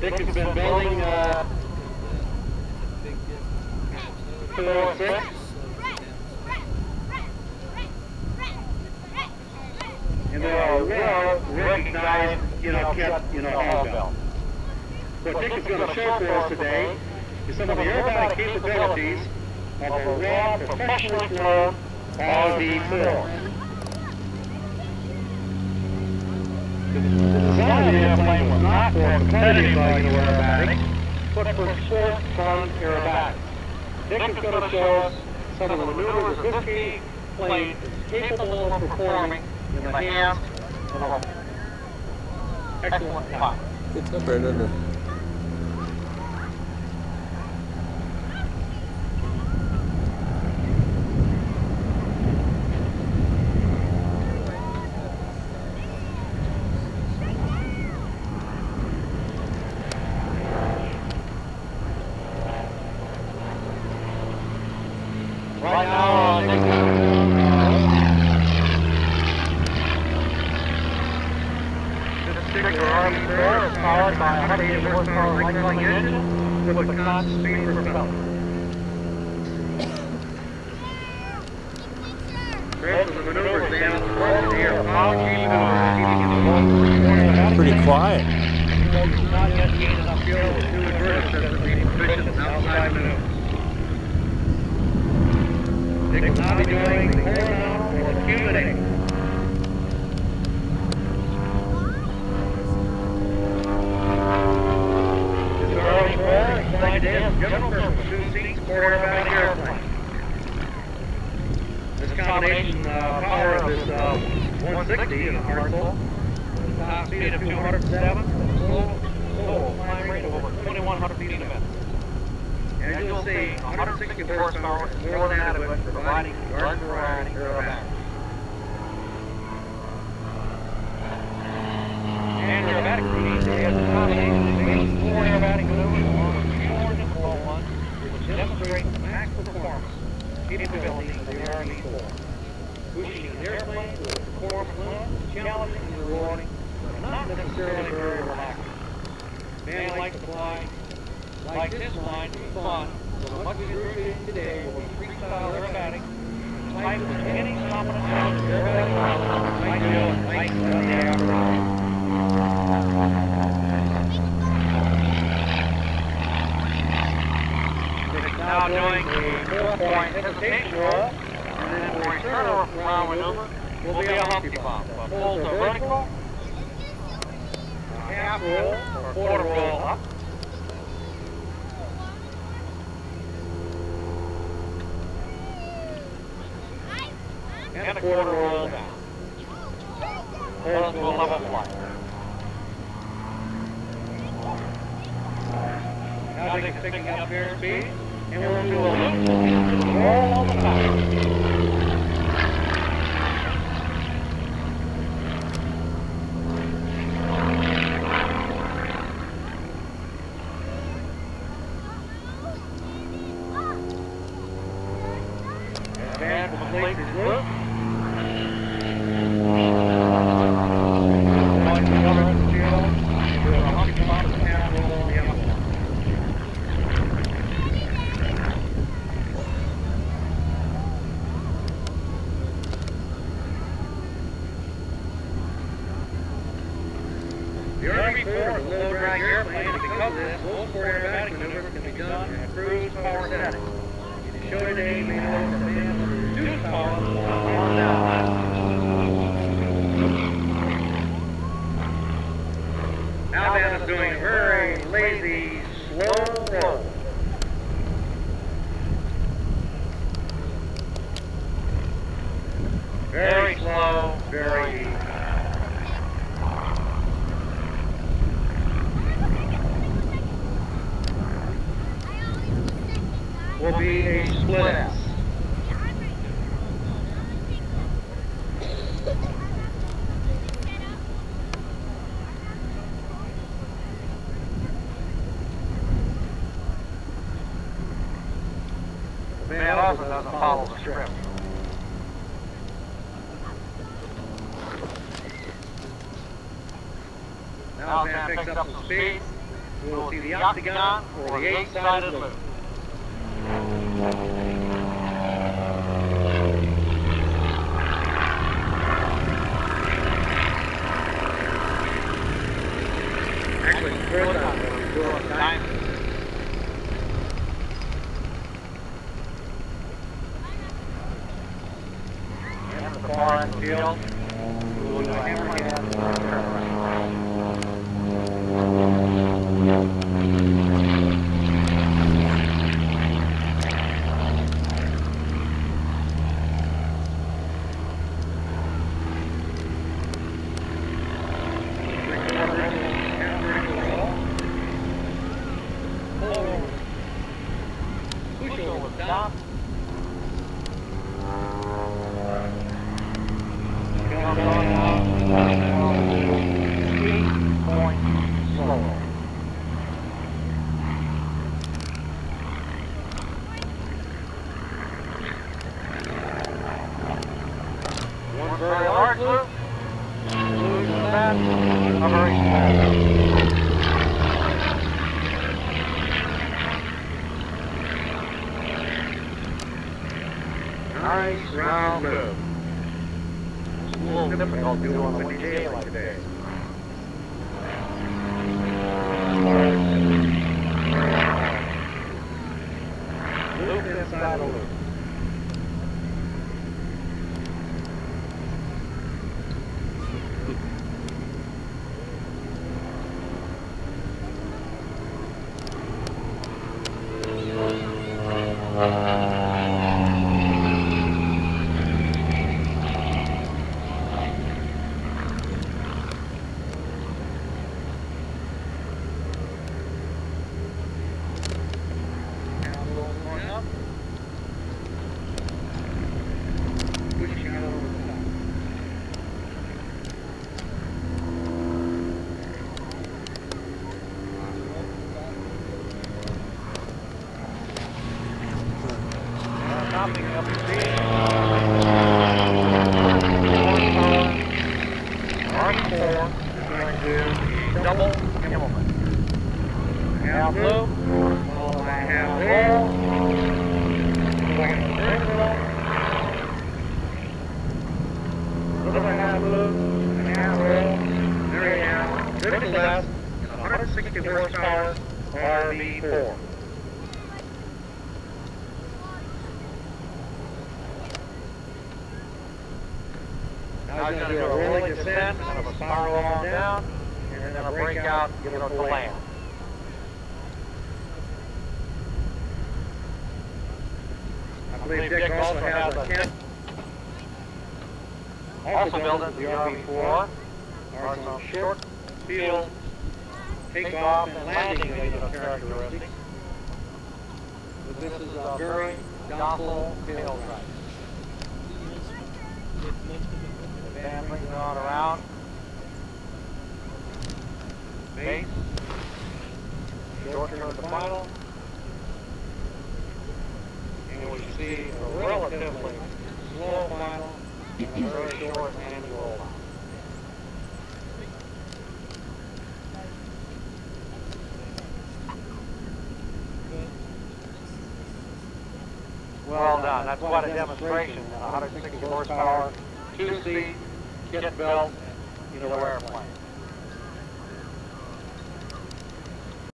Dick has been building, uh, 206. And they are well recognized, you know, kept, you know, handbell. What Dick is going to show for us today is some of the aerobatic capabilities of a raw, professionally flown RV-4. The design of the airplane was not for competitive know, aerobatics, but for sport, fun aerobatics. Dick is going to show us some of the maneuvers that this plane is capable of performing in the hands of an excellent. It's up right under. Right now, uh, Dick is This particular RV-4 is powered by a 180 horsepower Lycoming engine with a constant speed propeller. Rest of the maneuver examines the front of the air apology Pretty quiet. Not yet gained enough skill with two inverter systems to be proficient in outside maneuvers. Dick will now be doing the horizontal or the Q&A. This is our four, designed as general purpose, two seats, four airbags airplane. This combination uh, power of this uh, 160 in a Hartzell, top speed of 207, slow, slow climb rate of over 2,100 feet in a minute. As you'll see, 160 horsepower is more than adequate for providing garden variety aerobatics. And aerobatic routine has a combination of base four aerobatic maneuvers along with two more difficult ones which demonstrate the max performance capability of the RV-4. Pushing an airplane to a performance limit is challenging and rewarding, but not necessarily very relaxing. Man like to fly, like this line fun, so much of today. Be freestyle aerobatic, type with any competent aerobatic and might run the average. It's now doing a four-point hesitation roll, and then for a turnaround maneuver will be a humpty bump. A full to vertical, half roll, or quarter roll up, and a quarter roll down. Close to a level flight. Now is picking up airspeed, and we'll do a loop, roll on the top. And complete his loop. Going to cover the field, do a humpty bump and half roll on the outside. The RV-4 is a low drag airplane, and because of this, four aerobatic maneuvers can be done. in cruise power setting. The show today may know from being reduced power. on down. Is doing a very lazy, slow roll. Very slow, very easy. Will be a split S. Man also doesn't follow the script. Now Van picks up some speed, We will see the octagon or the eight-sided loop. Actually, it's the first time we're doing a diamond. The field, we will a hammerhead and a turnaround. Push over stop. Come on out. Eight point slower. One very large loop. Lose the fat. A very small loop. Nice round loop. Difficult to do on a windy day like today. Loop inside a loop. Now a little more up. Pushing it over the top. Now topping up the speed. Horsepower. R4 is going to double Immelmann. Half loop, followed by half roll. Second circle. Another half loop, and half roll. There you have, drift left, 160 horsepower RV4. Now he's going to do a rolling descent, kind of a spiral on down, and then a breakout, get it to land. I believe Dick also has a tent. Also built into the RV4 are some short field takeoff and landing radio characteristics. But this is a very docile tail drive. It on around. Base. Short turn to final. And we see a relatively slow final and a very short annual out. Well done. That's quite a demonstration. 160 horsepower, two-seat, kit built, you know, airplane.